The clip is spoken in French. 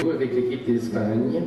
avec l'équipe d'Espagne.